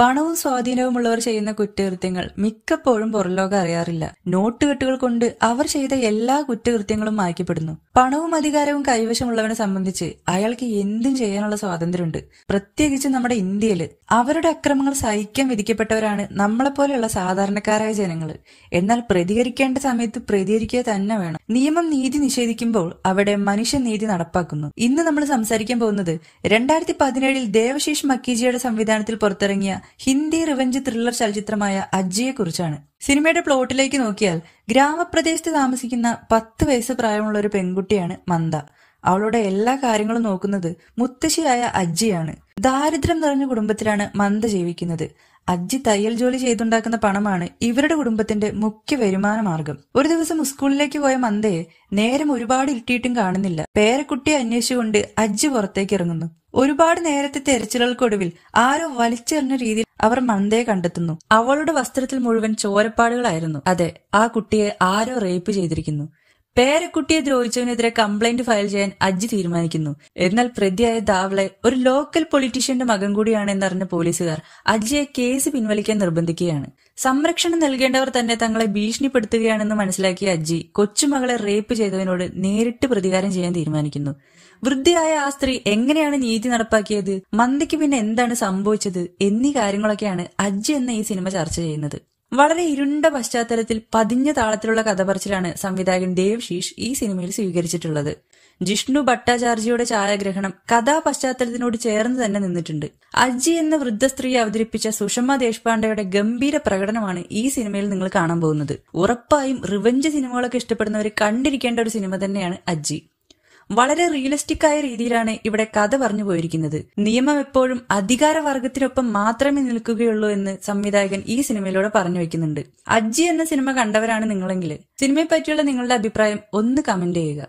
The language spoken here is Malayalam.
പണവും സ്വാധീനവുമുള്ളവർ ചെയ്യുന്ന കുറ്റകൃത്യങ്ങൾ മിക്കപ്പോഴും പുറംലോകം അറിയാറില്ല. നോട്ടുകെട്ടുകൾ കൊണ്ട് അവർ ചെയ്ത എല്ലാ കുറ്റകൃത്യങ്ങളും മായ്ക്കപ്പെടുന്നു. പണവും അധികാരവും കൈവശമുള്ളവനെ സംബന്ധിച്ച് അയാൾക്ക് എന്തും ചെയ്യാനുള്ള സ്വാതന്ത്ര്യമുണ്ട്. പ്രത്യേകിച്ച് നമ്മുടെ ഇന്ത്യയിൽ അവരുടെ അക്രമങ്ങൾ സഹിക്കാൻ വിധിക്കപ്പെട്ടവരാണ് നമ്മളെപ്പോലെയുള്ള സാധാരണക്കാരായ ജനങ്ങൾ എന്നാൽ പ്രതികരിക്കേണ്ട സമയത്ത് പ്രതികരിക്കുക തന്നെ വേണം. നിയമം നീതി നിഷേധിക്കുമ്പോൾ അവിടെ മനുഷ്യനീതി നടപ്പാക്കുന്നു. ഇന്ന് നമ്മൾ സംസാരിക്കാൻ പോകുന്നത് രണ്ടായിരത്തി പതിനേഴിൽ ദേവശേഷ് മക്കീജിയുടെ സംവിധാനത്തിൽ പുറത്തിറങ്ങിയ ഹിന്ദി റിവഞ്ച് ത്രില്ലർ ചലച്ചിത്രമായ അജ്ജിയെ കുറിച്ചാണ് സിനിമയുടെ പ്ലോട്ടിലേക്ക് നോക്കിയാൽ ഗ്രാമപ്രദേശത്ത് താമസിക്കുന്ന പത്ത് വയസ്സ് പ്രായമുള്ള ഒരു പെൺകുട്ടിയാണ് മന്ദ. അവളുടെ എല്ലാ കാര്യങ്ങളും നോക്കുന്നത് മുത്തശ്ശിയായ അജ്ജിയാണ്. ദാരിദ്ര്യം നിറഞ്ഞ കുടുംബത്തിലാണ് മന്ദ ജീവിക്കുന്നത്. അജ്ജി തയ്യൽ ജോലി ചെയ്തുണ്ടാക്കുന്ന പണമാണ് ഇവരുടെ കുടുംബത്തിന്റെ മുഖ്യ വരുമാന മാർഗം. ഒരു ദിവസം സ്കൂളിലേക്ക് പോയ മന്ദയെ നേരം ഒരുപാട് ഇരുട്ടിയിട്ടും കാണുന്നില്ല. പേരക്കുട്ടിയെ അന്വേഷിച്ചുകൊണ്ട് അജ്ജി പുറത്തേക്ക് ഇറങ്ങുന്നു. ഒരുപാട് നേരത്തെ തെരച്ചിലുകൾക്കൊടുവിൽ ആരോ വലിച്ചെറിഞ്ഞ രീതിയിൽ അവർ മന്ദയെ കണ്ടെത്തുന്നു. അവളുടെ വസ്ത്രത്തിൽ മുഴുവൻ ചോരപ്പാടുകളായിരുന്നു. അതെ ആ കുട്ടിയെ ആരോ റേപ്പ് ചെയ്തിരിക്കുന്നു. പേരക്കുട്ടിയെ ദ്രോഹിച്ചവനെതിരെ കംപ്ലൈന്റ് ഫയൽ ചെയ്യാൻ അജി തീരുമാനിക്കുന്നു. എന്നാൽ പ്രതിയായ ദാവളെ ഒരു ലോക്കൽ പൊളിറ്റീഷ്യന്റെ മകൻ കൂടിയാണെന്നറിഞ്ഞ പോലീസുകാർ അജിയെ കേസ് പിൻവലിക്കാൻ നിർബന്ധിക്കുകയാണ്. സംരക്ഷണം നൽകേണ്ടവർ തന്നെ തങ്ങളെ ഭീഷണിപ്പെടുത്തുകയാണെന്ന് മനസ്സിലാക്കിയ അജി കൊച്ചുമകളെ റേപ്പ് ചെയ്തവനോട് നേരിട്ട് പ്രതികാരം ചെയ്യാൻ തീരുമാനിക്കുന്നു. വൃദ്ധയായ ആ സ്ത്രീ എങ്ങനെയാണ് നീതി നടപ്പാക്കിയത്? മന്ദയ്ക്ക് പിന്നെ എന്താണ് സംഭവിച്ചത്? എന്നീ കാര്യങ്ങളൊക്കെയാണ് അജി എന്ന ഈ സിനിമ ചർച്ച ചെയ്യുന്നത്. വളരെ ഇരുണ്ട പശ്ചാത്തലത്തിൽ പതിഞ്ഞ താളത്തിലുള്ള കഥപറച്ചിലാണ് സംവിധായകൻ ദേവ് ശീഷ് ഈ സിനിമയിൽ സ്വീകരിച്ചിട്ടുള്ളത്. ജിഷ്ണു ഭട്ടാചാർജിയുടെ ഛായാഗ്രഹണം കഥാപശ്ചാത്തലത്തിനോട് ചേർന്ന് തന്നെ നിന്നിട്ടുണ്ട്. അജ്ജി എന്ന വൃദ്ധ സ്ത്രീ അവതരിപ്പിച്ച സുഷമ ദേശ്പാണ്ഡയുടെ ഗംഭീര പ്രകടനമാണ് ഈ സിനിമയിൽ നിങ്ങൾ കാണാൻ പോകുന്നത്. ഉറപ്പായും റിവഞ്ച് സിനിമകളൊക്കെ ഇഷ്ടപ്പെടുന്നവർ കണ്ടിരിക്കേണ്ട ഒരു സിനിമ തന്നെയാണ് അജ്ജി. വളരെ റിയലിസ്റ്റിക് ആയ രീതിയിലാണ് ഇവിടെ കഥ പറഞ്ഞു പോയിരിക്കുന്നത്. നിയമം എപ്പോഴും അധികാര അധികാരവർഗത്തിനൊപ്പം മാത്രമേ നിൽക്കുകയുള്ളൂ എന്ന് സംവിധായകൻ ഈ സിനിമയിലൂടെ പറഞ്ഞു വെക്കുന്നുണ്ട്. അജ്ജി എന്ന സിനിമ കണ്ടവരാണ് നിങ്ങളെങ്കിൽ. സിനിമയെ പറ്റിയുള്ള നിങ്ങളുടെ അഭിപ്രായം ഒന്ന് കമന്റ് ചെയ്യുക.